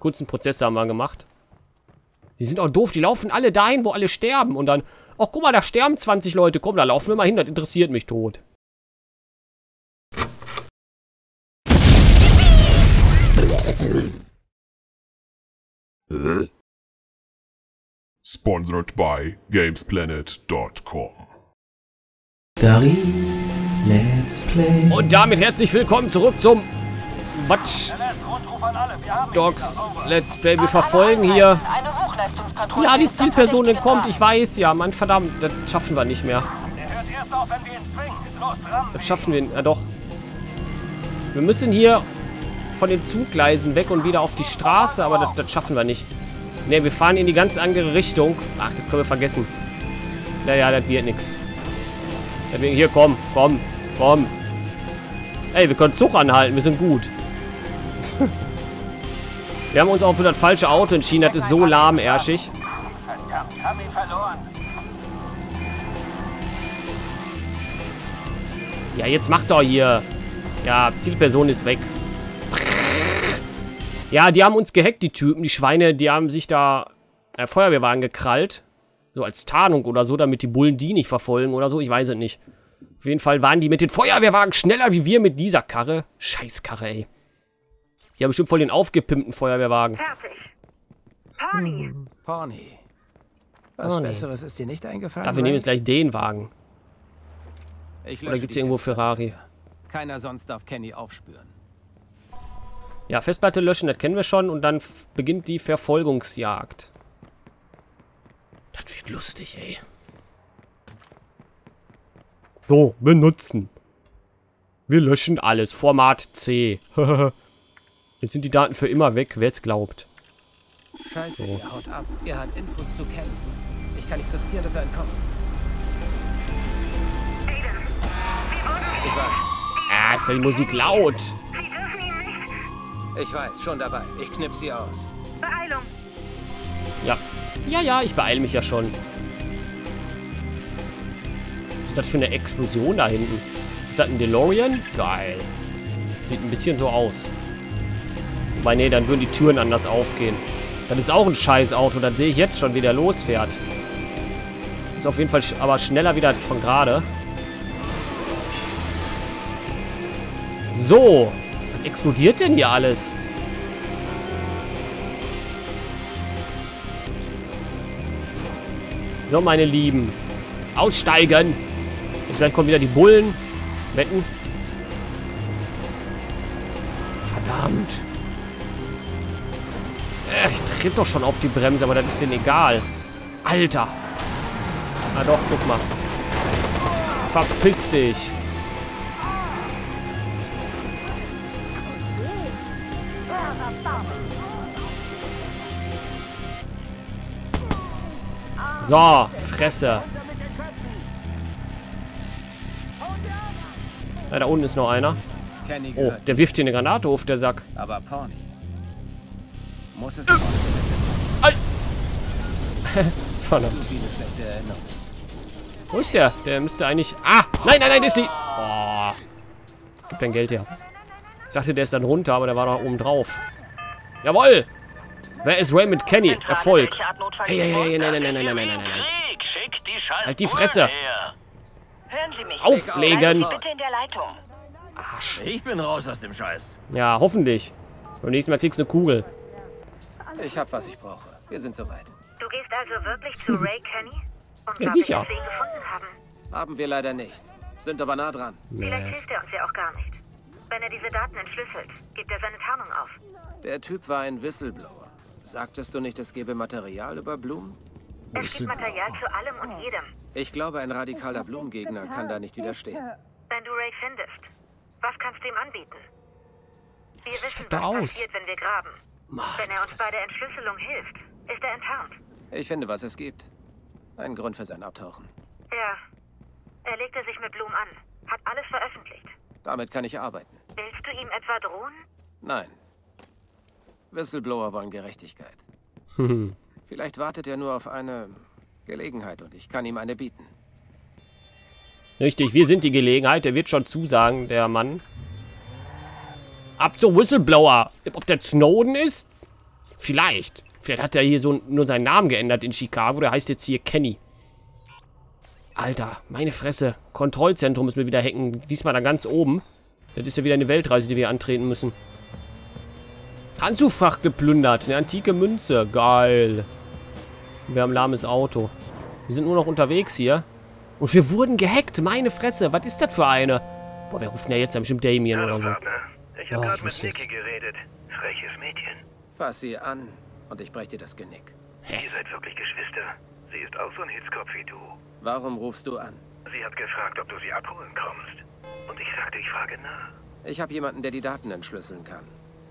Kurzen Prozess haben wir gemacht. Die sind auch doof. Die laufen alle dahin, wo alle sterben. Und dann, ach guck mal, da sterben 20 Leute. Komm, da laufen wir mal hin. Das interessiert mich tot. Sponsored by GamesPlanet.com. Dari, let's play. Und damit herzlich willkommen zurück zum Watch Dogs Let's Play. Wir verfolgen hier. Ja, die Zielperson kommt. Ich weiß ja, Mann, verdammt. Das schaffen wir nicht mehr. Das schaffen wir. Ja, doch. Wir müssen hier von den Zuggleisen weg und wieder auf die Straße, aber das, das schaffen wir nicht. Ne, wir fahren in die ganz andere Richtung. Ach, das können wir vergessen. Naja, das wird nichts. Deswegen, hier, komm, komm, komm. Ey, wir können Zug anhalten, wir sind gut. Wir haben uns auch für das falsche Auto entschieden, das ist so lahmärschig. Ja, jetzt macht doch hier. Ja, Zielperson ist weg. Ja, die haben uns gehackt, die Typen. Die Schweine, die haben sich da äh, Feuerwehrwagen gekrallt. So als Tarnung oder so, damit die Bullen die nicht verfolgen oder so. Ich weiß es nicht. Auf jeden Fall waren die mit den Feuerwehrwagen schneller wie wir mit dieser Karre. Scheiß Karre, ey. Die haben bestimmt voll den aufgepimpten Feuerwehrwagen. Fertig. Pony. Pony. Was Pony. Besseres ist dir nicht eingefallen? Ja, wir nehmen jetzt Ray? gleich den Wagen. Ich Oder gibt's die irgendwo Ferrari? Keiner sonst darf Kenny aufspüren. Ja, Festplatte löschen, das kennen wir schon. Und dann beginnt die Verfolgungsjagd. Das wird lustig, ey. So, benutzen. Wir löschen alles. Format C. Jetzt sind die Daten für immer weg, wer es glaubt. Scheiße, ihr haut ab. Er hat Infos zu kennen. Ich kann nicht riskieren, dass er entkommt. Ich weiß. Ah, ist ja die Musik laut. Sie dürfen ihn nicht. Ich weiß. Schon dabei. Ich knipp sie aus. Beeilung. Ja. Ja, ja, ich beeile mich ja schon. Was ist das für eine Explosion da hinten? Ist das ein DeLorean? Geil. Sieht ein bisschen so aus. Wobei, nee, dann würden die Türen anders aufgehen. Das ist auch ein scheiß Auto. Das sehe ich jetzt schon, wie der losfährt. Ist auf jeden Fall sch aber schneller wieder von gerade. So. Was explodiert denn hier alles? So, meine Lieben. Aussteigen. Vielleicht kommen wieder die Bullen. Wetten. Tritt doch schon auf die Bremse, aber das ist denen egal. Alter. Na doch, guck mal. Verpiss dich. So, Fresse. Ja, da unten ist noch einer. Oh, der wirft hier eine Granate auf, der Sack. Aber Pony. Muss es Äh. ausgerechnet Verdammt. Wo ist der? Der müsste eigentlich... Ah! Nein, nein, nein, das ist die... Boah. Gib dein Geld her. Ich dachte, der ist dann runter, aber der war da oben drauf. Jawoll! Wer ist Ray mit Kenny? Erfolg. Hey, hey, hey, nein, nein, nein, nein, nein, nein, nein, nein. Halt die Fresse. Auflegen. Arsch. Ich bin raus aus dem Scheiß. Ja, hoffentlich. Beim nächsten Mal kriegst du eine Kugel. Ich hab, was ich brauche. Wir sind soweit. Du gehst also wirklich zu Ray Kenny? Und Ja, sicher. Ich, dass wir ihn gefunden haben. Haben wir leider nicht. Sind aber nah dran. Vielleicht Nee. hilft er uns ja auch gar nicht. Wenn er diese Daten entschlüsselt, gibt er seine Tarnung auf. Der Typ war ein Whistleblower. Sagtest du nicht, es gäbe Material über Blumen? Es gibt Material zu allem und jedem. Ich glaube, ein radikaler Blumengegner kann da nicht widerstehen. Wenn du Ray findest, was kannst du ihm anbieten? Wir wissen, was aus. passiert, wenn wir graben. Meine Wenn er uns bei der Entschlüsselung hilft, ist er enttarnt. Ich finde, was es gibt. Ein Grund für sein Abtauchen. Ja. Er legte sich mit Blum an, hat alles veröffentlicht. Damit kann ich arbeiten. Willst du ihm etwa drohen? Nein. Whistleblower wollen Gerechtigkeit. Vielleicht wartet er nur auf eine Gelegenheit und ich kann ihm eine bieten. Richtig, wir sind die Gelegenheit. Der wird schon zusagen, der Mann. Ab zum Whistleblower. Ob der Snowden ist? Vielleicht. Vielleicht hat er hier so nur seinen Namen geändert in Chicago. Der heißt jetzt hier Kenny. Alter, meine Fresse. Kontrollzentrum müssen wir wieder hacken. Diesmal dann ganz oben. Das ist ja wieder eine Weltreise, die wir antreten müssen. Handschuhfach geplündert. Eine antike Münze. Geil. Wir haben lahmes Auto. Wir sind nur noch unterwegs hier. Und wir wurden gehackt. Meine Fresse. Was ist das für eine? Boah, wer ruft denn ja jetzt? Bestimmt Damien oder so. Ich habe Oh, gerade mit. Niki geredet. Freches Mädchen. Fass sie an und ich brech dir das Genick. Ihr seid wirklich Geschwister. Sie ist auch so ein Hitzkopf wie du. Warum rufst du an? Sie hat gefragt, ob du sie abholen kommst. Und ich sagte, ich frage nach. Ich habe jemanden, der die Daten entschlüsseln kann.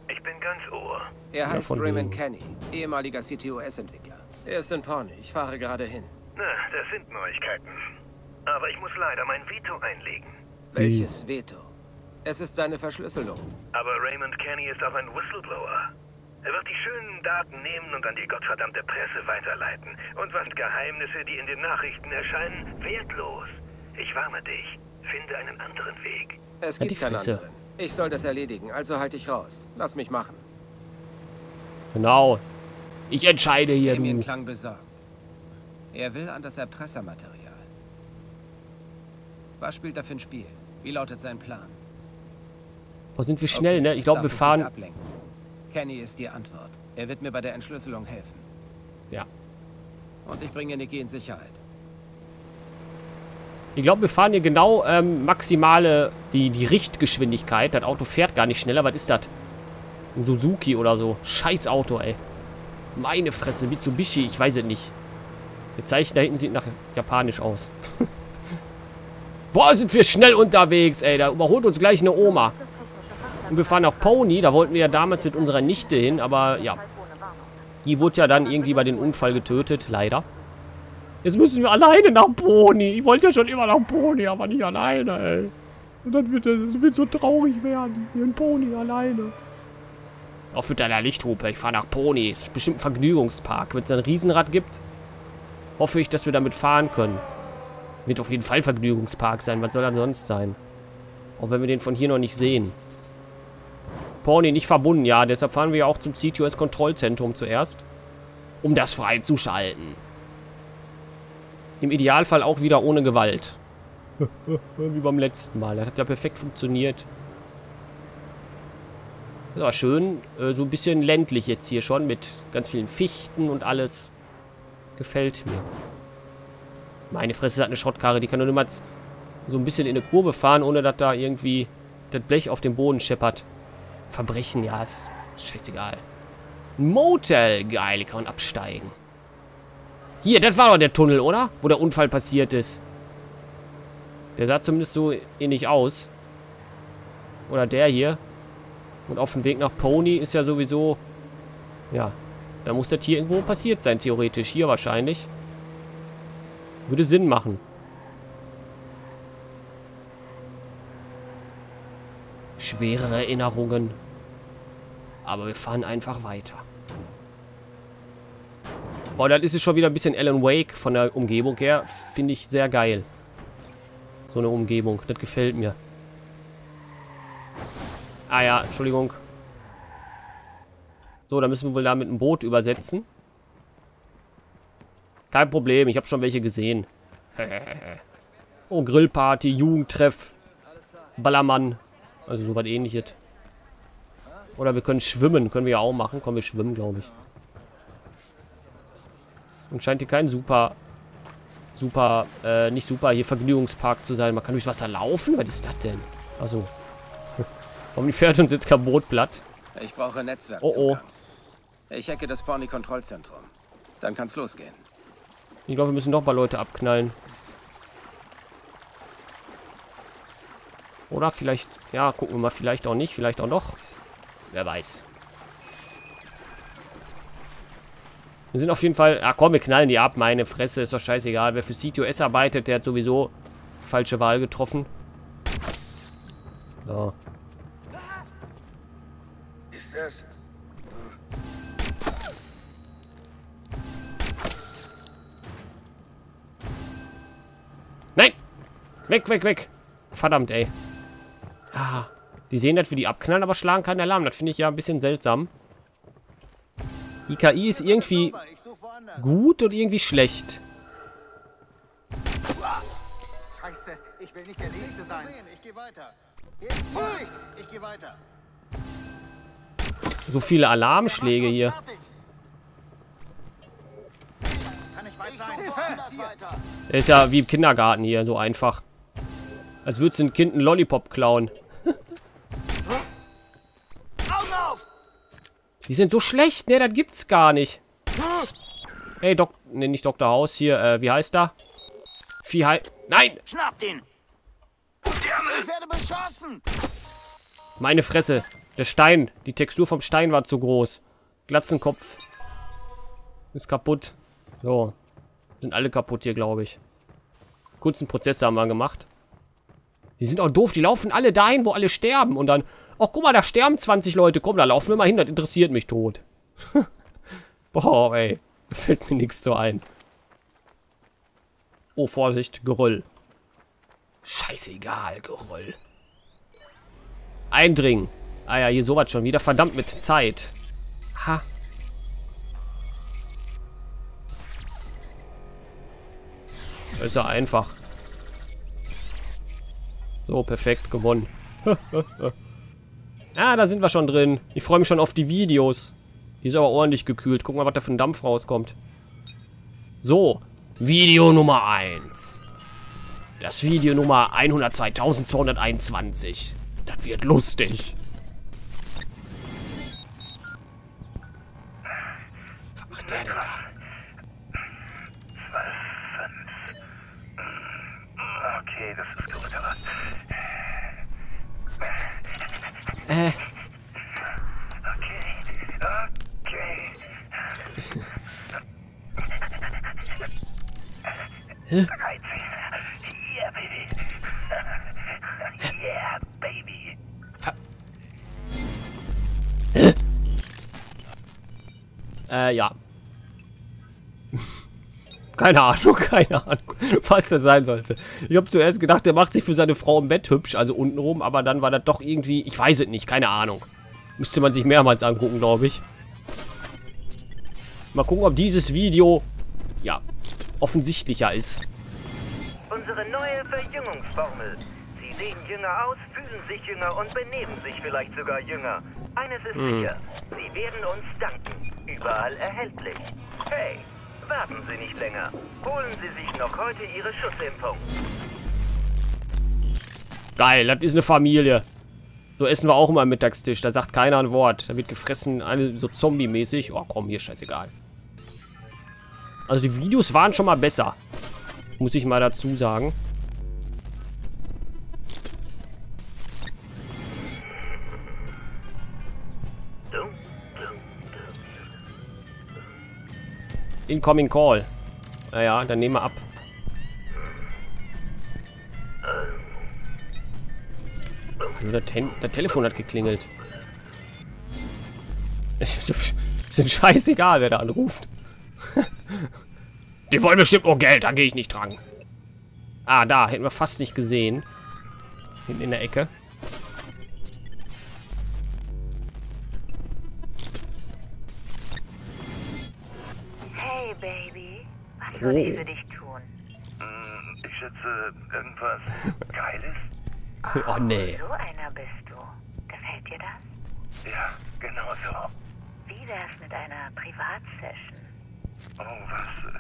Ich bin ganz Ohr. Er heißt von Raymond. Kenny, ehemaliger CTOS-Entwickler. Er ist in Pawnee. Ich fahre gerade hin. Na, das sind Neuigkeiten. Aber ich muss leider mein Veto einlegen. Welches Veto? Es ist seine Verschlüsselung. Aber Raymond Kenny ist auch ein Whistleblower. Er wird die schönen Daten nehmen und an die gottverdammte Presse weiterleiten. Und was Geheimnisse, die in den Nachrichten erscheinen, wertlos. Ich warne dich. Finde einen anderen Weg. Es gibt die keinen anderen. Ich soll das erledigen, also halte ich raus. Lass mich machen. Genau. Ich entscheide hier, Damien klang besorgt. Er will an das Erpressermaterial. Was spielt er für ein Spiel? Wie lautet sein Plan? Boah, sind wir schnell, Okay, ne? Ich glaube, wir fahren... Kenny ist die Antwort. Er wird mir bei der Entschlüsselung helfen. Ja. Und ich bringe Nikki in Sicherheit. Ich glaube, wir fahren hier genau ähm, maximale, die, die Richtgeschwindigkeit. Das Auto fährt gar nicht schneller. Was ist das? Ein Suzuki oder so. Scheiß Auto, ey. Meine Fresse, Mitsubishi, ich weiß es nicht. Der Zeichen da hinten sieht nach japanisch aus. Boah, sind wir schnell unterwegs, ey. Da überholt uns gleich eine Oma. Und wir fahren nach Pony. Da wollten wir ja damals mit unserer Nichte hin. Aber ja, die wurde ja dann irgendwie bei dem Unfall getötet, leider. Jetzt müssen wir alleine nach Pony. Ich wollte ja schon immer nach Pony, aber nicht alleine, ey. Und dann wird es so traurig werden. Hier in Pony alleine. Auf mit deiner Lichthupe. Ich fahre nach Pony. Es ist bestimmt ein Vergnügungspark. Wenn es ein Riesenrad gibt, hoffe ich, dass wir damit fahren können. Wird auf jeden Fall Vergnügungspark sein. Was soll er sonst sein? Auch wenn wir den von hier noch nicht sehen. Pony nicht verbunden, ja. Deshalb fahren wir ja auch zum CTOS-Kontrollzentrum zuerst. Um das freizuschalten. Im Idealfall auch wieder ohne Gewalt. Wie beim letzten Mal. Das hat ja perfekt funktioniert. Das war schön. Äh, so ein bisschen ländlich jetzt hier schon. Mit ganz vielen Fichten und alles. Gefällt mir. Meine Fresse hat eine Schrottkarre. Die kann nur niemals so ein bisschen in eine Kurve fahren, ohne dass da irgendwie das Blech auf dem Boden scheppert. Verbrechen, ja, ist scheißegal. Motel, geil, kann man absteigen. Hier, das war doch der Tunnel, oder? Wo der Unfall passiert ist. Der sah zumindest so ähnlich aus. Oder der hier. Und auf dem Weg nach Pony ist ja sowieso... Ja, da muss das hier irgendwo passiert sein, theoretisch. Hier wahrscheinlich. Würde Sinn machen. Schwere Erinnerungen. Aber wir fahren einfach weiter. Boah, das ist jetzt schon wieder ein bisschen Alan Wake von der Umgebung her. Finde ich sehr geil. So eine Umgebung. Das gefällt mir. Ah ja, Entschuldigung. So, dann müssen wir wohl da mit einem Boot übersetzen. Kein Problem, ich habe schon welche gesehen. oh, Grillparty, Jugendtreff, Ballermann. Also so was ähnliches. Oder wir können schwimmen, können wir ja auch machen. Komm, wir schwimmen, glaube ich. Und scheint hier kein super, super, äh, nicht super hier Vergnügungspark zu sein. Man kann durch Wasser laufen? Was ist das denn? Also. Warum fährt uns jetzt kein Boot platt? Ich brauche Netzwerk. Oh, oh. Ich hacke das Pawnee-Kontrollzentrum. Dann kann's losgehen. Ich glaube, wir müssen doch mal Leute abknallen. Oder vielleicht, ja, gucken wir mal, vielleicht auch nicht, vielleicht auch noch. Wer weiß. Wir sind auf jeden Fall, ach komm, wir knallen die ab, meine Fresse, ist doch scheißegal. Wer für CTOS arbeitet, der hat sowieso falsche Wahl getroffen. So. Ist das? Nein! Weg, weg, weg! Verdammt, ey. Ah, die sehen das für die abknallen, aber schlagen keinen Alarm. Das finde ich ja ein bisschen seltsam. Die KI ist irgendwie gut und irgendwie schlecht. Scheiße, ich will nicht der Nächste sein. Ich geh weiter. Furcht, ich geh weiter. So viele Alarmschläge hier. Kann ich weit sein? Hilfe! Der ist ja wie im Kindergarten hier, so einfach. Als würdest du ein Kind einen Lollipop klauen. Die sind so schlecht, ne? Das gibt's gar nicht. Hey, Dok... Ne, nicht Dr. Haus hier. Äh, wie heißt da? Viehhei... Nein! Schnappt ihn! Ich werde beschossen! Meine Fresse. Der Stein. Die Textur vom Stein war zu groß. Glatzenkopf. Ist kaputt. So. Sind alle kaputt hier, glaube ich. Kurzen Prozessor haben wir gemacht. Die sind auch doof. Die laufen alle dahin, wo alle sterben. Und dann... Ach, guck mal, da sterben 20 Leute. Komm, da laufen wir mal hin. Das interessiert mich tot. Boah, ey. Fällt mir nichts so ein. Oh, Vorsicht. Geröll. Scheißegal, Geröll. Eindringen. Ah ja, hier sowas schon wieder. Verdammt mit Zeit. Ha. Ist ja einfach. So, perfekt, gewonnen. ah, da sind wir schon drin. Ich freue mich schon auf die Videos. Die ist aber ordentlich gekühlt. Guck mal, was da für ein Dampf rauskommt. So, Video Nummer 1. Das Video Nummer 102.221. Das wird lustig. Was macht der denn da? Okay, das ist gut, aber Äh, okay, okay. 13. Yeah, baby. Yeah, baby. äh, ja. Keine Ahnung, keine Ahnung, was das sein sollte. Ich habe zuerst gedacht, der macht sich für seine Frau im Bett hübsch, also untenrum, aber dann war das doch irgendwie, ich weiß es nicht, keine Ahnung. Müsste man sich mehrmals angucken, glaube ich. Mal gucken, ob dieses Video, ja, offensichtlicher ist. Unsere neue Verjüngungsformel. Sie sehen jünger aus, fühlen sich jünger und benehmen sich vielleicht sogar jünger. Eines ist sicher, sie werden uns danken. Überall erhältlich. Hey, warten Sie nicht länger. Holen Sie sich noch heute Ihre Schutzimpfung. Geil, das ist eine Familie. So essen wir auch immer am Mittagstisch. Da sagt keiner ein Wort. Da wird gefressen, so zombie-mäßig. Oh, komm, hier, scheißegal. Also die Videos waren schon mal besser. Muss ich mal dazu sagen. Incoming Call. Naja, dann nehmen wir ab. Also das, Ten das Telefon hat geklingelt. Denn scheißegal, wer da anruft. Die wollen bestimmt nur Geld, da gehe ich nicht dran. Ah, da, hätten wir fast nicht gesehen. Hinten in der Ecke. Baby. Was Oh. soll ich für dich tun? Ich schätze, irgendwas Geiles? Oh, nee. So einer bist du. Gefällt dir das? Ja, genau so. Wie wär's mit einer Privatsession? Oh, was, äh,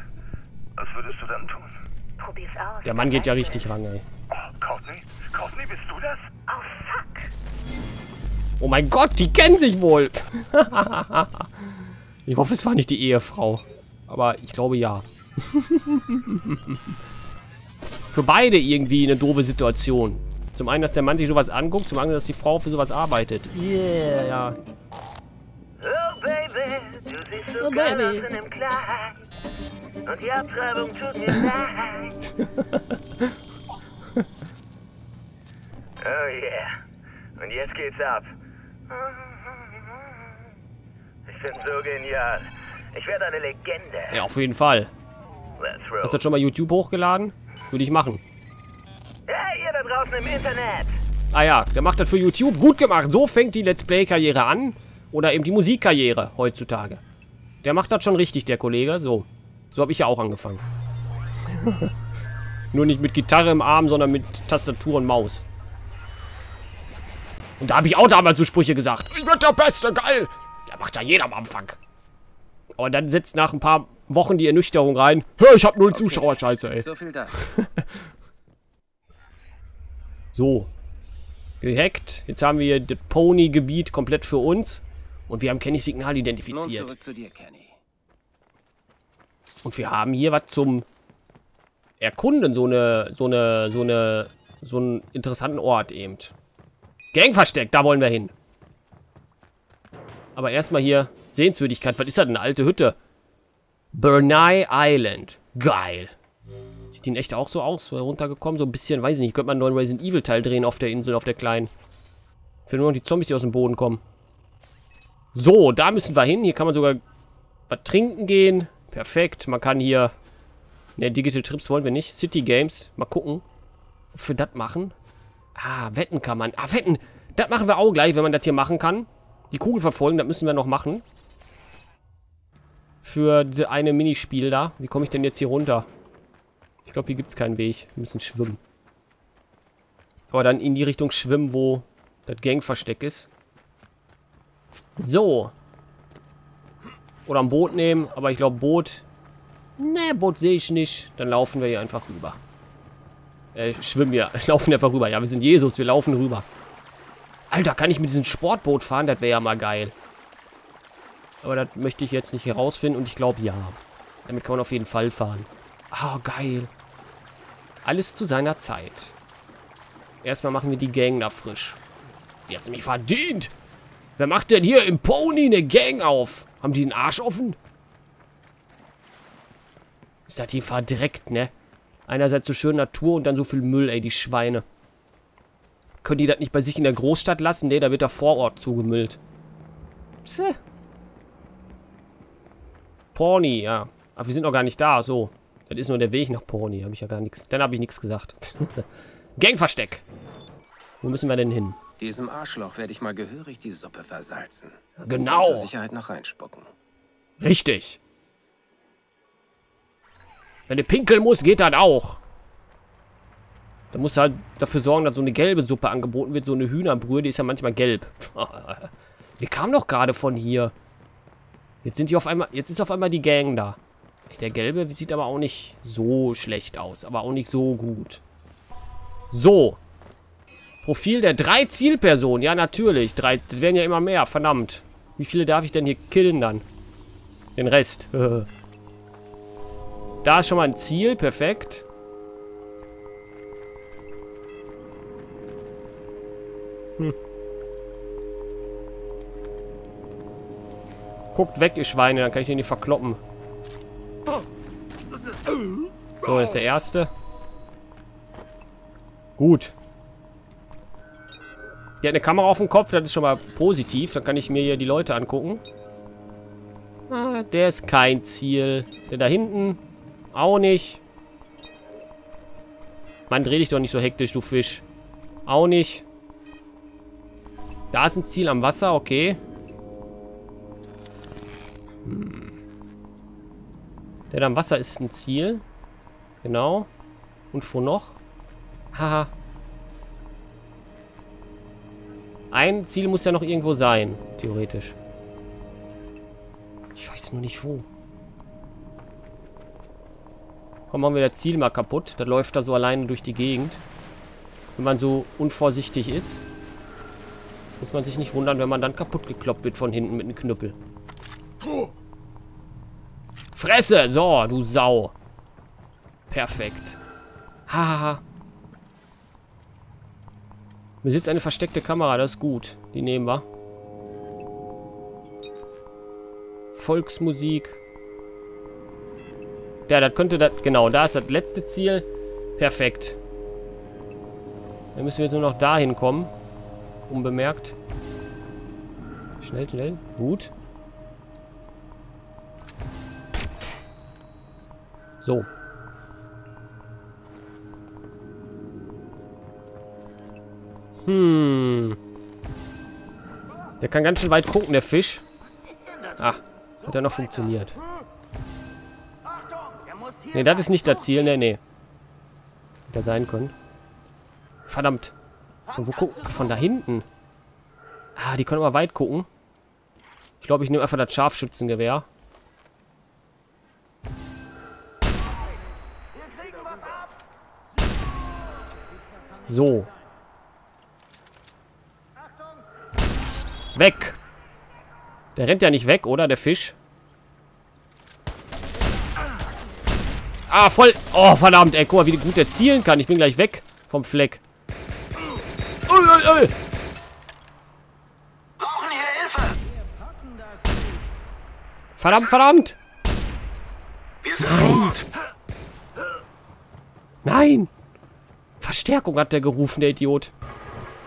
was würdest du dann tun? Probier's aus. Der Mann geht ja richtig ran, ey. Oh, Courtney? Courtney, bist du das? Oh, fuck. Oh mein Gott, die kennen sich wohl. ich hoffe, es war nicht die Ehefrau. Aber ich glaube ja. für beide irgendwie eine doofe Situation. Zum einen, dass der Mann sich sowas anguckt, zum anderen, dass die Frau für sowas arbeitet. Yeah, ja. Oh, Baby, du siehst so Oh, geil Baby. aus in dem Kleid. Und die Abtreibung tut mir leid. oh yeah. Und jetzt geht's ab. Ich bin so genial. Ich werde eine Legende. Ja, auf jeden Fall. Hast du das schon mal YouTube hochgeladen? Würde ich machen. Hey, ihr da draußen im Internet. Ah ja, der macht das für YouTube. Gut gemacht. So fängt die Let's Play-Karriere an. Oder eben die Musikkarriere heutzutage. Der macht das schon richtig, der Kollege. So. So habe ich ja auch angefangen. Nur nicht mit Gitarre im Arm, sondern mit Tastatur und Maus. Und da habe ich auch damals so Sprüche gesagt. Ich bin der Beste, geil. Der macht ja jeder am Anfang. Aber dann setzt nach ein paar Wochen die Ernüchterung rein. Hör, ich habe null Zuschauer, scheiße, ey. So viel da. So. Gehackt. Jetzt haben wir das Pony-Gebiet komplett für uns. Und wir haben Kennys Signal Nun identifiziert. zurück zu dir, Kenny. Und wir haben hier was zum Erkunden. So eine, so eine, so eine, so einen interessanten Ort eben. Gangversteck, da wollen wir hin. Aber erstmal hier Sehenswürdigkeit. Was ist das? Eine alte Hütte. Bernai Island. Geil. Sieht die in echt auch so aus? So heruntergekommen? So ein bisschen, weiß ich nicht. Könnte man einen neuen Resident Evil Teil drehen auf der Insel, auf der kleinen. Für nur noch die Zombies, die aus dem Boden kommen. So, da müssen wir hin. Hier kann man sogar was trinken gehen. Perfekt. Man kann hier... Ne, Digital Trips wollen wir nicht. City Games. Mal gucken, ob wir das machen. Ah, wetten kann man. Ah, wetten. Das machen wir auch gleich, wenn man das hier machen kann. Die Kugel verfolgen, das müssen wir noch machen. Für diese eine Minispiel da. Wie komme ich denn jetzt hier runter? Ich glaube, hier gibt es keinen Weg. Wir müssen schwimmen. Aber dann in die Richtung schwimmen, wo das Gangversteck ist. So. Oder ein Boot nehmen. Aber ich glaube, Boot... Ne, Boot sehe ich nicht. Dann laufen wir hier einfach rüber. Äh, schwimmen wir. Laufen einfach rüber. Ja, wir sind Jesus. Wir laufen rüber. Alter, kann ich mit diesem Sportboot fahren? Das wäre ja mal geil. Aber das möchte ich jetzt nicht herausfinden. Und ich glaube, ja. Damit kann man auf jeden Fall fahren. Ah, geil. Alles zu seiner Zeit. Erstmal machen wir die Gang da frisch. Die hat mich verdient. Wer macht denn hier im Pony eine Gang auf? Haben die den Arsch offen? Ist das hier verdreckt, ne? Einerseits so schön Natur und dann so viel Müll, ey, die Schweine. Können die das nicht bei sich in der Großstadt lassen? Ne, da wird der Vorort zugemüllt. Pse. Pony, ja. Aber wir sind noch gar nicht da, so. Das ist nur der Weg nach Pony. Habe ich ja gar nichts. Dann habe ich nichts gesagt. Gangversteck. Wo müssen wir denn hin? Diesem Arschloch werde ich mal gehörig die Suppe versalzen. Genau. Zur Sicherheit noch reinspucken. Richtig. Wenn du pinkeln musst, geht das auch. Da musst du halt dafür sorgen, dass so eine gelbe Suppe angeboten wird. So eine Hühnerbrühe, die ist ja manchmal gelb. Wir kamen doch gerade von hier. Jetzt sind die auf einmal. Jetzt ist auf einmal die Gang da. Der gelbe sieht aber auch nicht so schlecht aus. Aber auch nicht so gut. So. Profil der drei Zielpersonen. Ja, natürlich. Drei, das werden ja immer mehr. Verdammt. Wie viele darf ich denn hier killen dann? Den Rest. da ist schon mal ein Ziel. Perfekt. Hm. Guckt weg, ihr Schweine. Dann kann ich den nicht verkloppen. So, das ist der erste. Gut. Die hat eine Kamera auf dem Kopf, das ist schon mal positiv. Dann kann ich mir hier die Leute angucken. Ah, der ist kein Ziel. Der da hinten auch nicht. Mann, dreh dich doch nicht so hektisch, du Fisch. Auch nicht. Da ist ein Ziel am Wasser, okay. Der da am Wasser ist ein Ziel. Genau. Und wo noch? Haha. Ein Ziel muss ja noch irgendwo sein, theoretisch. Ich weiß nur nicht wo. Komm, machen wir das Ziel mal kaputt. Das läuft da so alleine durch die Gegend. Wenn man so unvorsichtig ist, muss man sich nicht wundern, wenn man dann kaputt gekloppt wird von hinten mit einem Knüppel. Fresse! So, du Sau. Perfekt. Hahaha. Mir sitzt eine versteckte Kamera, das ist gut. Die nehmen wir. Volksmusik. Ja, das könnte das... Genau, da ist das letzte Ziel. Perfekt. Dann müssen wir jetzt nur noch dahin kommen. Unbemerkt. Schnell, schnell. Gut. So. Hm. Der kann ganz schön weit gucken, der Fisch. Ah. Hat er noch funktioniert? Er Ne, das ist nicht das Ziel. Ne, ne. Hätte sein können. Verdammt. Von wo gucken? Ach, von da hinten. Ah, die können aber weit gucken. Ich glaube, ich nehme einfach das Scharfschützengewehr. So. Weg. Der rennt ja nicht weg, oder? Der Fisch. Ah, voll. Oh, verdammt, ey. Guck mal, wie gut der zielen kann. Ich bin gleich weg vom Fleck. Ui, ui, ui. Brauchen hier Hilfe! Verdammt, verdammt. Nein. Nein. Verstärkung hat der gerufen, der Idiot.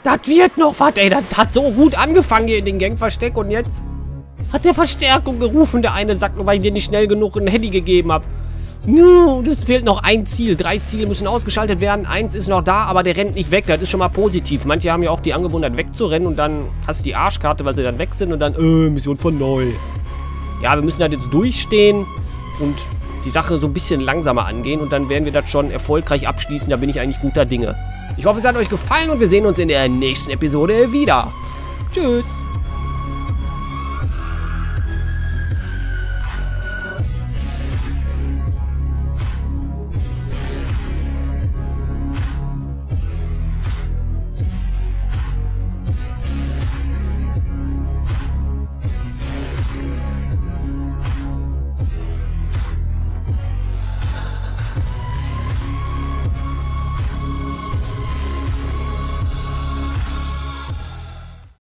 Das wird noch was, ey. Das hat so gut angefangen hier in den Gangversteck. Und jetzt hat der Verstärkung gerufen. Der eine sagt nur, weil ich dir nicht schnell genug ein Handy gegeben habe. No, das fehlt noch ein Ziel. Drei Ziele müssen ausgeschaltet werden. Eins ist noch da, aber der rennt nicht weg. Das ist schon mal positiv. Manche haben ja auch die Angewohnheit wegzurennen und dann hast du die Arschkarte, weil sie dann weg sind und dann, äh, Mission von neu. Ja, wir müssen halt jetzt durchstehen und die Sache so ein bisschen langsamer angehen und dann werden wir das schon erfolgreich abschließen. Da bin ich eigentlich guter Dinge. Ich hoffe, es hat euch gefallen und wir sehen uns in der nächsten Episode wieder. Tschüss.